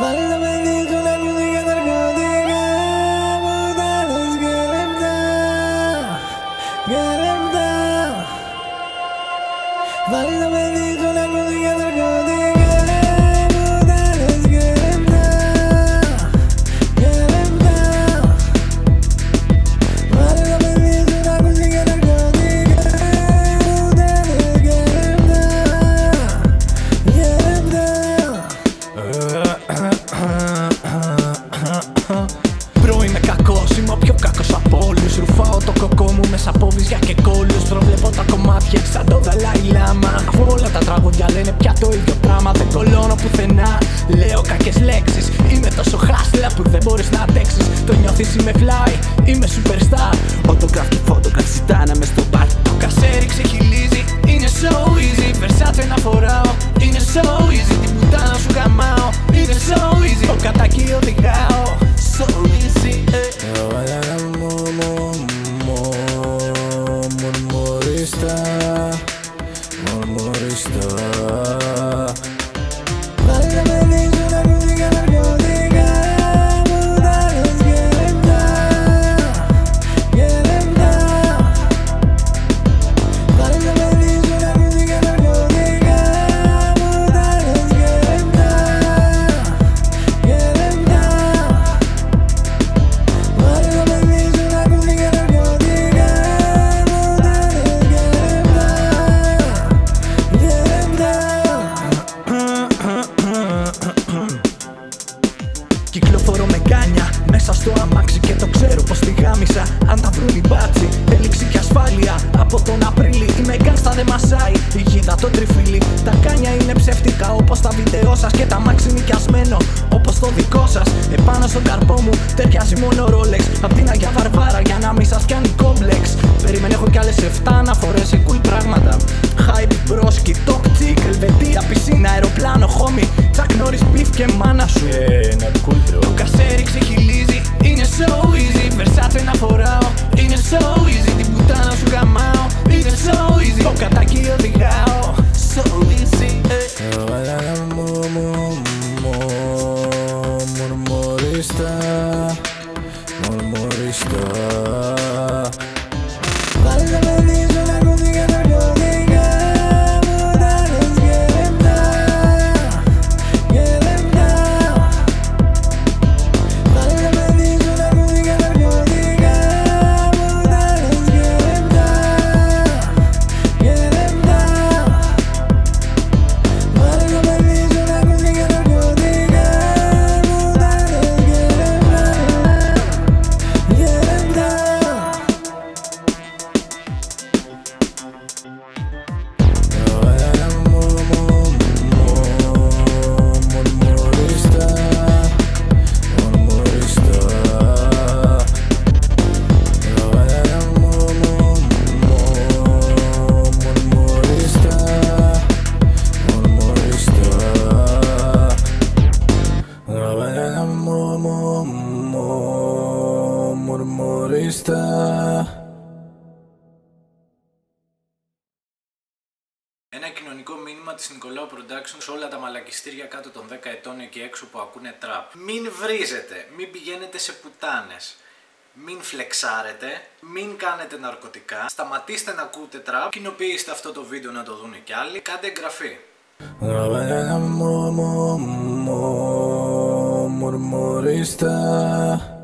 Βάλε τα παιδί σου να ακούσει και ναρκωτικά σαν το Δαλάι Λάμα. Αφού όλα τα τραγούδια λένε πια το ίδιο πράγμα. Δεν κολώνω πουθενά, λέω κακές λέξεις. Είμαι τόσο χάσλα που δεν μπορείς να αντέξεις. Το νιώθεις είμαι fly, είμαι superstar. Autograph και photograph ζητάνε μες στο μπαρ. Το κασέρι ξεχυλίζει, είναι so easy Η γίδα το τριφύλι, τα κάνια είναι ψεύτικα όπως τα βίντεό σας Και τα μάξι νοικιασμένο όπως το δικό σας. Επάνω στον καρπό μου ταιριάζει μόνο Rolex. Απ' την Αγία Βαρβάρα για να μην σας πιάνει κόμπλεξ. Περίμενε έχω κι άλλες 7 αναφορές σε cool πράγματα. Hype μπρόσκι, top chick, Ελβετία, πισίνα, αεροπλάνο, homie Chuck Norris, beef και μάνα σου. Το κασέρι ξεχυλίζει, είναι so easy. Versace να φοράω, είναι so easy. Την πουτάνα σου γαμάω, είναι so easy. Το κατάκι οδηγάω, Μουρμουρίστα Ένα κοινωνικό μήνυμα της Νικολάου Production σε όλα τα μαλακιστήρια κάτω των 10 ετών εκεί έξω που ακούνε τραπ. Μην βρίζετε, μην πηγαίνετε σε πουτάνες. Μην φλεξάρετε, μην κάνετε ναρκωτικά, σταματήστε να ακούτε τραπ, κοινοποιήστε αυτό το βίντεο να το δουν κι άλλοι, κάντε εγγραφή. Μουρμουρίστα